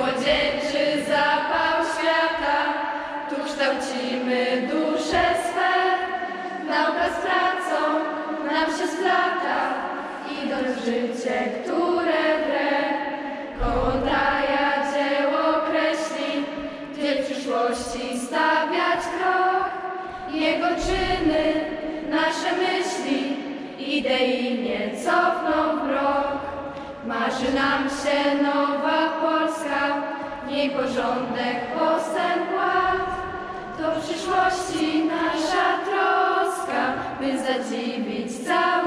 młodzieńczy zapał świata, tu kształcimy dusze swe. Nauka z pracą nam się splata, idąc w życie, które wre. Kołątaja dzieło kreśli, gdzie w przyszłości stawiać krok. Jego czyny, nasze myśli, idei nie cofną w mrok. Marzy nam się niej porządek, postęp. To w przyszłości nasza troska, by zadziwić cały.